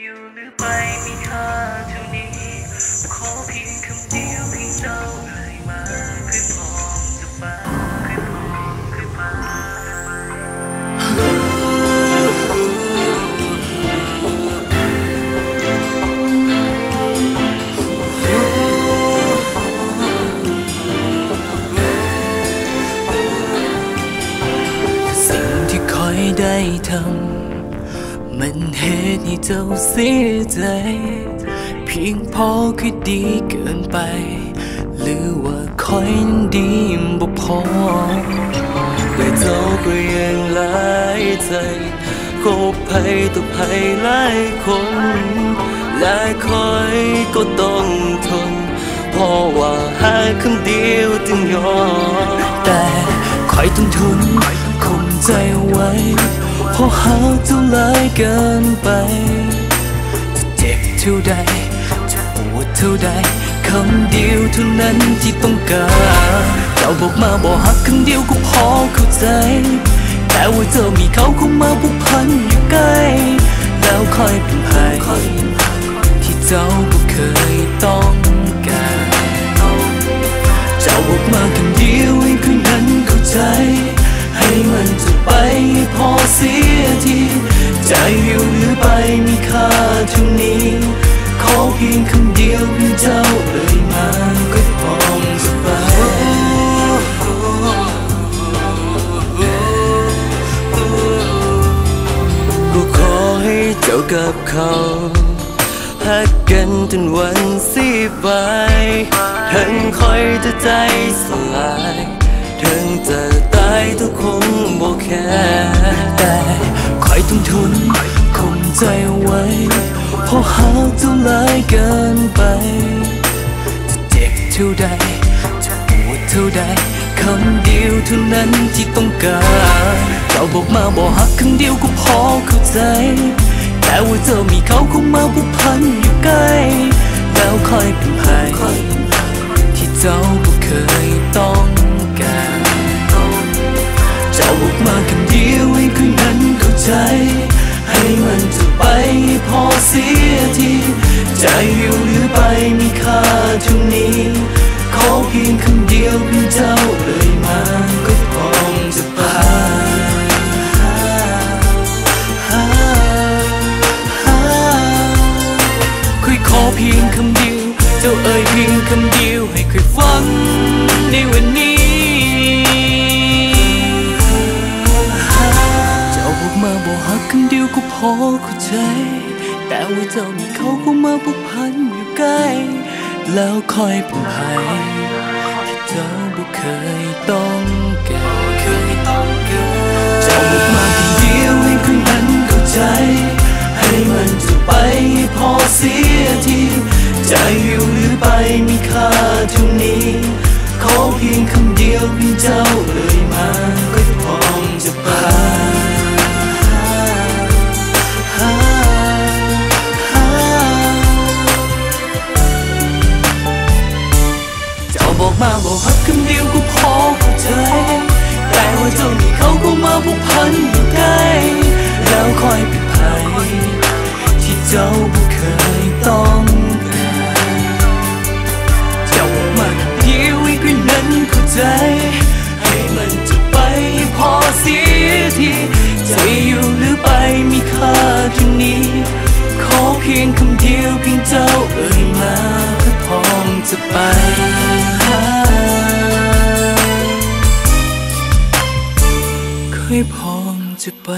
อยู่หรือไปมีค่าเท่านี้ ขอเพียงคำเดียวเพียงเจ้าเลยมาคือพร้อมจะไปคือพร้อมคือไปสิ่งที่คอยได้ทำ มันเหตุให้เจ้าเสียใจ เพียงพอคือดีเกินไป หรือว่าคอยดีบ่พอแต่เจ้าก็ยังหลายใจคบภัยต่อภัยหลายคนและคอยก็ต้องทนเพราะว่าหาคำเดียวจึงยอมแต่คอยต้องทนคงใจ หาเจ้าหลายเกินไป จะเจ็บเท่าใด จะปวดเท่าใดคำเดียวเท่านั้นที่ต้องการเจ้าบอกมาบอกหักคำเดียวก็พอเข้าใจ แต่ว่าเธอมีเขาเข้ามาผูกพันอยู่ใกล้ แล้วคอยเป็นภัยที่เจ้าก็เคยต้องการ เจ้าบอกมาค เจ้ากับเขาหักกันจนวันสิบายทั้งคอยจะใจสลายทั้งจะตายทุกคงบอกแค่แต่คอยต้องทนคงใจไว้เพราะหากเจ้าลายเกินไป จะเจ็บเท่าใดจะปวดเท่าใดคำเดียวเท่านั้นที่ต้องการเจ้าบอกมาบอกหักคำเดียวก็พอเข้าใจ ว่าเธอมีเขาเข้ามาผูกพันอยู่ใกล้ แล้วคอยเป็นภัยที่เจ้าก็เคยต้องการเจ้าบอกมาคำเดียวให้คืนนั้นเข้าใจ อเพียงคำเดียว เจ้าเอ่ยเพียงคำเดียว ให้คุยฟังในวันนี้ เจ้าบอกมาบอกหักคำเดียวก็พอเข้าใจ แต่ว่าเจ้ามีเขาเข้ามาผูกพันอยู่ใกล้ แล้วคอยเป็นภัยที่เจ้าบ่เคยต้องก ใจอยู่หรือไปมีค่าเท่านี้ ขอเพียงคำเดียวเพียงเจ้าเลยมาก็พร้อมจะไปเจ้าบอกมาบอกฮักคำเดียวก็พอเข้าใจแต่ว่าเจ้ามีเขาก็มาผูกพัน พียงคำเดียวเพียงเจ้าเอ่ยมาก็พร้อมจะไปเคยพร้อมจะไป